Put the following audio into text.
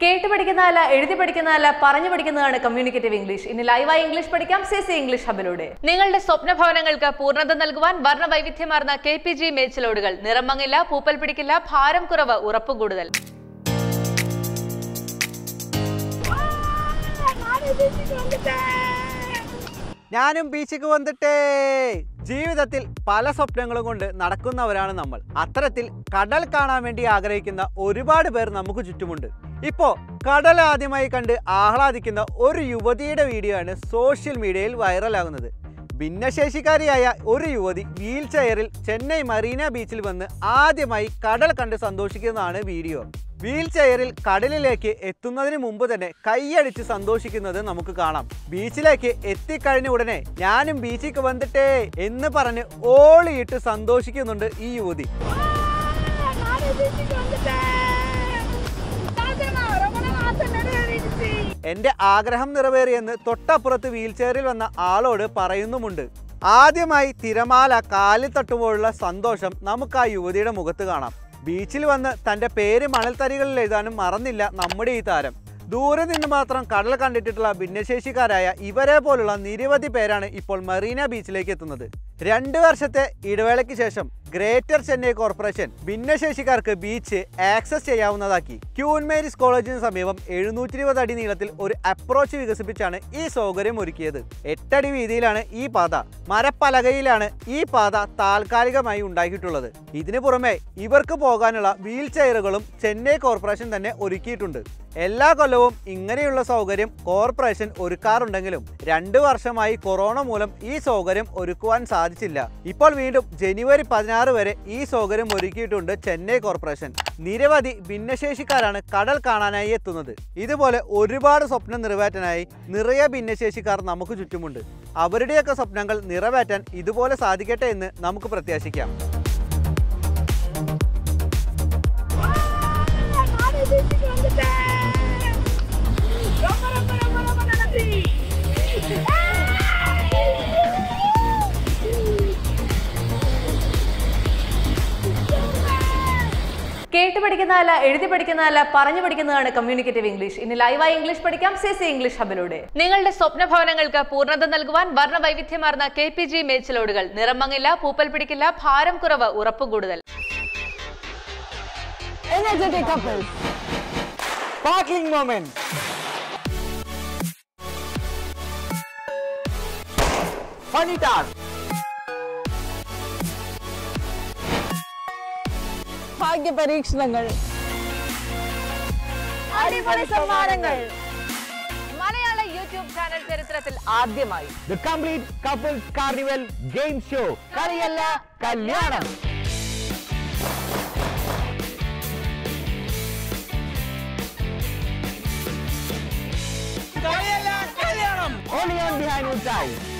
കേട്ട് പഠിക്കുന്നതല്ല എഴുതി പഠിക്കുന്നതല്ല പറഞ്ഞു പഠിക്കുന്നതാണ് കമ്മ്യൂണിക്കേറ്റീവ് ഇംഗ്ലീഷ് ഇനി ലൈവായി ഇംഗ്ലീഷ് പഠിക്കാം സി സി ഇംഗ്ലീഷ് ഹബിലൂടെ നിങ്ങളുടെ സ്വപ്ന ഭവനങ്ങൾക്ക് പൂർണത നൽകുവാൻ വർണ വൈവിധ്യമാർന്ന കെ പി ജി മേച്ചിലോടുകൾ നിറമങ്ങില്ല പൂപ്പൽ പിടിക്കില്ല ഭാരം കുറവ് ഉറപ്പ് കൂടുതൽ ഞാനും ബീച്ചിക്ക് വന്നിട്ടേ. ജീവിതത്തിൽ പല സ്വപ്നങ്ങളും കൊണ്ട് നടക്കുന്നവരാണ് നമ്മൾ. അത്തരത്തിൽ കടൽ കാണാൻ വേണ്ടി ആഗ്രഹിക്കുന്ന ഒരുപാട് പേർ നമുക്ക് ചുറ്റുമുണ്ട്. ഇപ്പോ കടൽ ആദ്യമായി കണ്ട് ആഹ്ലാദിക്കുന്ന ഒരു യുവതിയുടെ വീഡിയോ ആണ് സോഷ്യൽ മീഡിയയിൽ വൈറലാകുന്നത്. ഭിന്നശേഷിക്കാരിയായ ഒരു യുവതി വീൽ ചെയറിൽ ചെന്നൈ മറീന ബീച്ചിൽ വന്ന് ആദ്യമായി കടൽ കണ്ട് സന്തോഷിക്കുന്നതാണ് വീഡിയോ. വീൽ ചെയറിൽ കടലിലേക്ക് എത്തുന്നതിന് മുമ്പ് തന്നെ കൈയടിച്ച് സന്തോഷിക്കുന്നത് നമുക്ക് കാണാം. ബീച്ചിലേക്ക് എത്തിക്കഴിഞ്ഞ ഉടനെ ഞാനും ബീച്ചിലേക്ക് വന്നിട്ടേ എന്ന് പറഞ്ഞ് ഓളിയിട്ട് സന്തോഷിക്കുന്നുണ്ട് ഈ യുവതി. എന്റെ ആഗ്രഹം നിറവേറിയെന്ന് തൊട്ടപ്പുറത്ത് വീൽ ചെയറിൽ വന്ന ആളോട് പറയുന്നുമുണ്ട്. ആദ്യമായി തിരമാല കാലിൽ തട്ടുമ്പോഴുള്ള സന്തോഷം നമുക്ക് ആ യുവതിയുടെ മുഖത്ത് കാണാം. ബീച്ചിൽ വന്ന് തന്റെ പേര് മണൽത്തരികളിൽ എഴുതാനും മറന്നില്ല നമ്മുടെ ഈ താരം. ദൂരെ നിന്ന് മാത്രം കടൽ കണ്ടിട്ടുള്ള ഭിന്നശേഷിക്കാരായ ഇവരെ പോലുള്ള നിരവധി പേരാണ് ഇപ്പോൾ മറീന ബീച്ചിലേക്ക് എത്തുന്നത്. രണ്ട് വർഷത്തെ ഇടവേളയ്ക്ക് ശേഷം ഗ്രേറ്റർ ചെന്നൈ കോർപ്പറേഷൻ ഭിന്നശേഷിക്കാർക്ക് ബീച്ച് ആക്സസ് ചെയ്യാവുന്നതാക്കി. ക്യൂൻ മേരീസ് കോളേജിന് സമീപം എഴുന്നൂറ്റി ഇരുപത് അടി നീളത്തിൽ ഒരു അപ്രോച്ച് വികസിപ്പിച്ചാണ് ഈ സൗകര്യം ഒരുക്കിയത്. എട്ടടി വീതിയിലാണ് ഈ പാത. മരപ്പലകയിലാണ് ഈ പാത താൽക്കാലികമായി ഉണ്ടാക്കിയിട്ടുള്ളത്. ഇതിനു പുറമെ ഇവർക്ക് പോകാനുള്ള വീൽ ചെയറുകളും ചെന്നൈ കോർപ്പറേഷൻ തന്നെ ഒരുക്കിയിട്ടുണ്ട്. എല്ലാ കൊല്ലവും ഇങ്ങനെയുള്ള സൗകര്യം കോർപ്പറേഷൻ ഒരുക്കാറുണ്ടെങ്കിലും രണ്ടു വർഷമായി കൊറോണ മൂലം ഈ സൗകര്യം ഒരുക്കുവാൻ സാധിച്ചില്ല. ഇപ്പോൾ വീണ്ടും ജനുവരി പതിനാറ് വരെ ഈ സൗകര്യം ഒരുക്കിയിട്ടുണ്ട് ചെന്നൈ കോർപ്പറേഷൻ. നിരവധി ഭിന്നശേഷിക്കാരാണ് കടൽ കാണാനായി എത്തുന്നത്. ഇതുപോലെ ഒരുപാട് സ്വപ്നം നിറവേറ്റാനായി നിറയെ ഭിന്നശേഷിക്കാർ നമുക്ക് ചുറ്റുമുണ്ട്. അവരുടെയൊക്കെ സ്വപ്നങ്ങൾ നിറവേറ്റാൻ ഇതുപോലെ സാധിക്കട്ടെ എന്ന് നമുക്ക് പ്രത്യാശിക്കാം. കേട്ട് പഠിക്കുന്നതല്ല എഴുതി പഠിക്കുന്നതല്ല പറഞ്ഞു പഠിക്കുന്നതാണ് കമ്മ്യൂണിക്കേറ്റീവ് ഇംഗ്ലീഷ് ഇനി ലൈവായി ഇംഗ്ലീഷ് പഠിക്കാം. സി സി ഇംഗ്ലീഷ് ഹബിലൂടെ നിങ്ങളുടെ സ്വപ്ന ഭവനങ്ങൾക്ക് പൂർണത നൽകുവാൻ വർണ വൈവിധ്യമാർന്ന കെ പി ജി മേച്ചിലോടുകൾ നിറമങ്ങില്ല പൂപ്പൽ പിടിക്കില്ല ഭാരം കുറവ് ഉറപ്പ് കൂടുതൽ. Funny task. ഭാഗ്യ പരീക്ഷണങ്ങൾ അടിപൊളി സമ്മാനങ്ങൾ. മലയാള യൂട്യൂബ് ചാനൽ ചരിത്രത്തിൽ ആദ്യമായി. The complete couples carnival game show കളിയല്ല കല്യാണം. Only on behind Ujai.